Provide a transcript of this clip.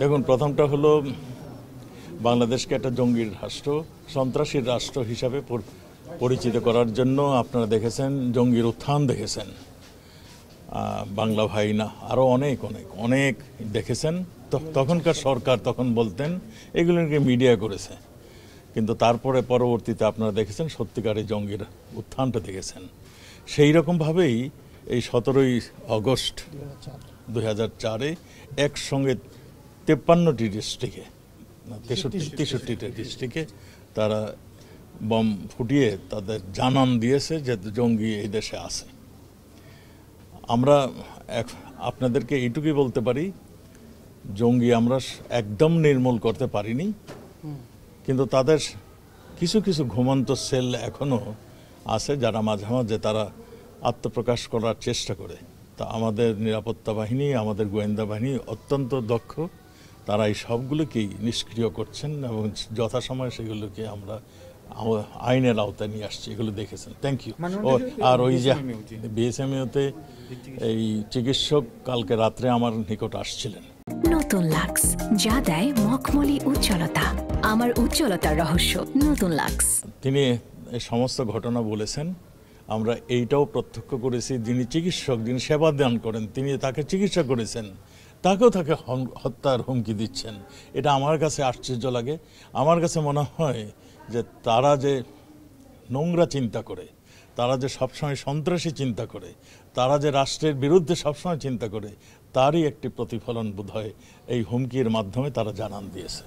দেখুন, প্রথমটা হলো বাংলাদেশকে একটা জঙ্গির রাষ্ট্র, সন্ত্রাসীর রাষ্ট্র হিসাবে পরিচিত করার জন্য আপনারা দেখেছেন, জঙ্গির উত্থান দেখেছেন। বাংলা ভাই না আরও অনেক অনেক অনেক দেখেছেন। তখনকার সরকার তখন বলতেন, এগুলোকে মিডিয়া করেছে। কিন্তু তারপরে পরবর্তীতে আপনারা দেখেছেন, সত্যিকারে জঙ্গির উত্থানটা দেখেছেন। সেই রকমভাবেই এই সতেরোই আগস্ট দুই হাজার চারে একসঙ্গে তেপ্পান্নটি ডিস্ট্রিক্টে তেষট্টি তেষট্টিটা ডিস্ট্রিক্টে তারা বম ফুটিয়ে তাদের জানান দিয়েছে যে জঙ্গি এই দেশে আছে। আমরা এক- আপনাদেরকে এইটুকুই বলতে পারি জঙ্গি আমরা একদম নির্মূল করতে পারিনি। কিন্তু তাদের কিছু কিছু ঘুমন্ত সেল এখনও আছে যারা মাঝে মাঝে তারা আত্মপ্রকাশ করার চেষ্টা করে। তা আমাদের নিরাপত্তা বাহিনী আমাদের গোয়েন্দা বাহিনী অত্যন্ত দক্ষ। তারা এই সবগুলোকেই নিষ্ক্রিয় করছেন এবং যথাসময়ে সেগুলোকে আমরা আইনের আওতায় নিয়ে আসছি এগুলো দেখেছেন। থ্যাংক ইউ আর ওই যে বিএসএমইউতে এই চিকিৎসক কালকে রাত্রে আমার নিকট আসছিলেন। নতুন লাক্স যা দেয় মখমলি উজ্জ্বলতা। আমার উজ্জ্বলতার রহস্য নতুন লাক্স। তিনি এই সমস্ত ঘটনা বলেছেন। আমরা এইটাও প্রত্যক্ষ করেছি যিনি চিকিৎসক যিনি সেবা দান করেন তিনি তাকে চিকিৎসা করেছেন। তাকেও তাকে হত্যার হুমকি দিচ্ছেন। এটা আমার কাছে আশ্চর্য লাগে। আমার কাছে মনে হয় যে তারা যে নোংরা চিন্তা করে, তারা যে সবসময় সন্ত্রাসী চিন্তা করে, তারা যে রাষ্ট্রের বিরুদ্ধে সবসময় চিন্তা করে, তারই একটি প্রতিফলন বোধ হয় এই হুমকির মাধ্যমে তারা জানান দিয়েছে।